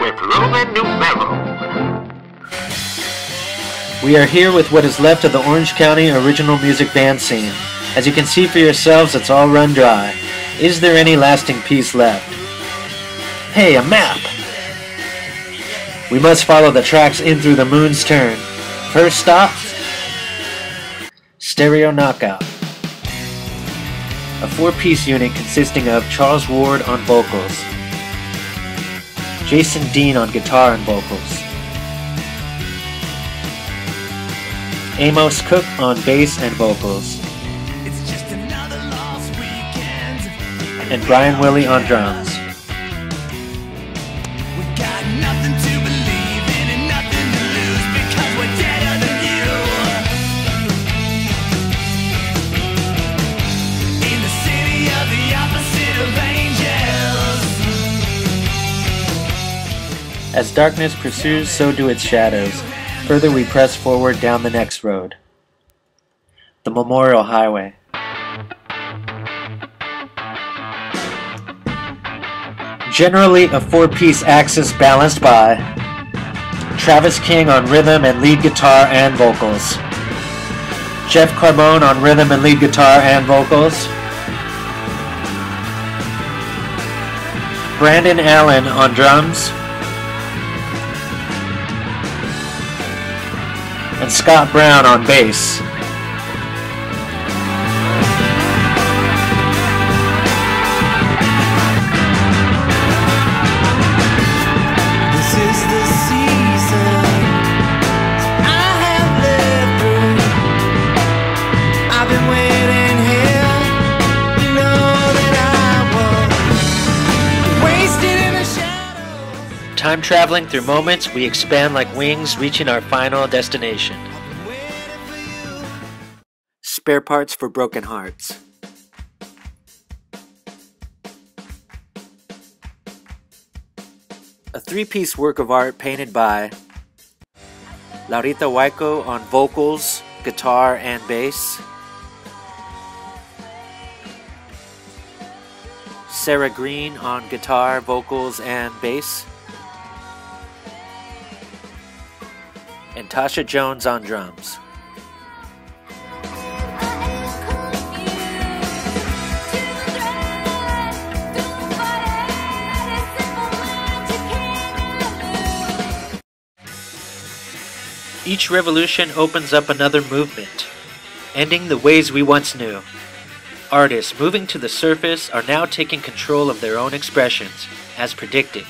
with Roman Numero. We are here with what is left of the Orange County original music band scene. As you can see for yourselves, it's all run dry. Is there any lasting piece left? Hey, a map! We must follow the tracks in through the moon's turn. First stop, Stereo Knockout. A four-piece unit consisting of Charles Ward on vocals, Jason Dean on guitar and vocals, Amos Cook on bass and vocals, It's just another lost weekend. and Brian Willie on drums. As darkness pursues, so do its shadows. Further we press forward down the next road. The Memorial Highway. Generally a four-piece axis balanced by Travis King on rhythm and lead guitar and vocals. Jeff Carbone on rhythm and lead guitar and vocals. Brandon Allen on drums. And Scott Brown on bass. Time traveling through moments, we expand like wings, reaching our final destination. Spare parts for broken hearts. A three piece work of art painted by Laurita Waiko on vocals, guitar, and bass. Sarah Green on guitar, vocals, and bass. And Tasha Jones on drums. Each revolution opens up another movement, ending the ways we once knew. Artists moving to the surface are now taking control of their own expressions, as predicted.